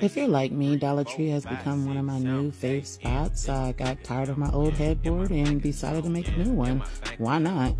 If you're like me, Dollar Tree has become one of my new favorite spots. I got tired of my old headboard and decided to make a new one. Why not?